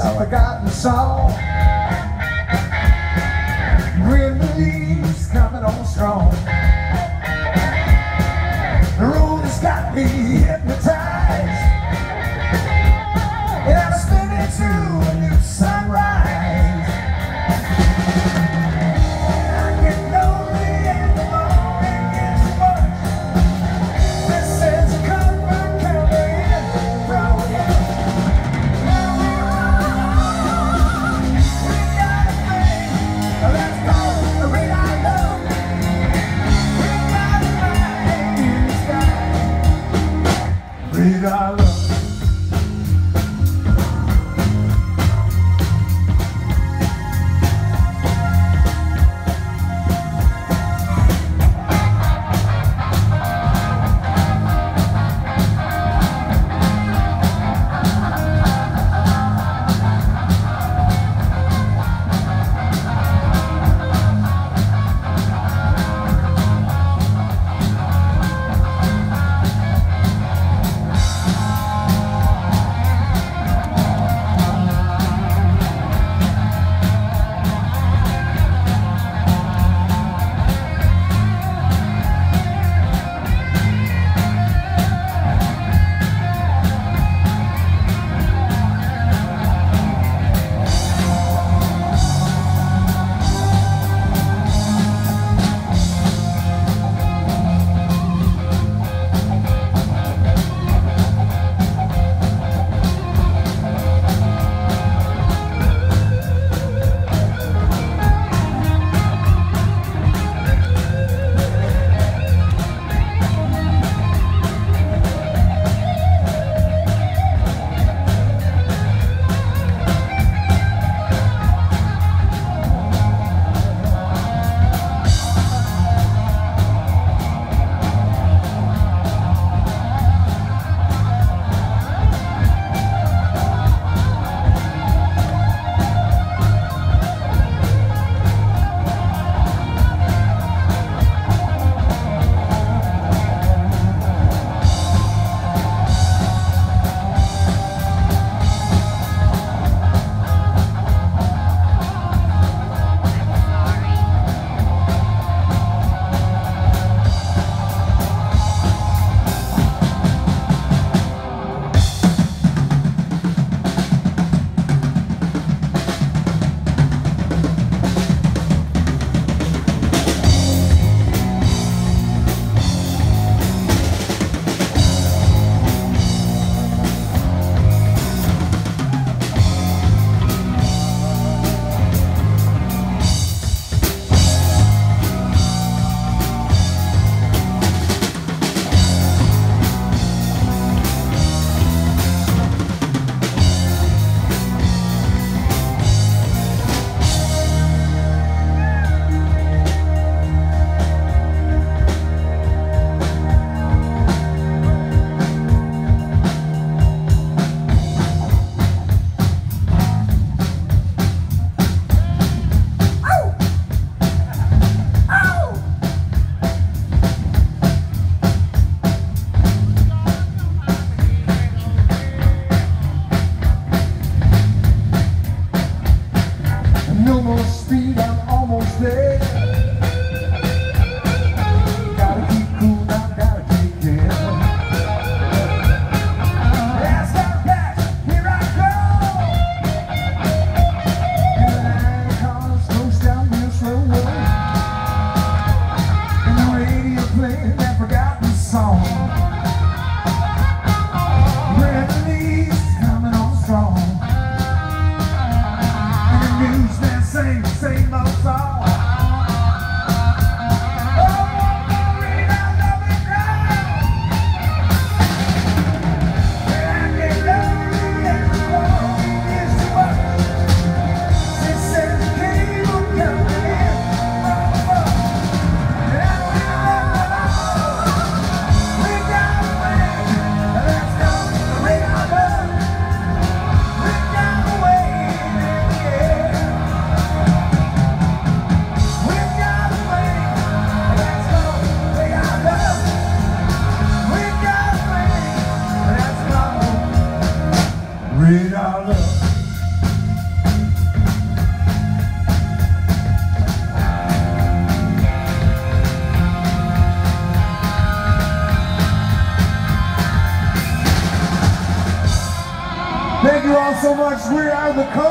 A forgotten song. So much. We're out of the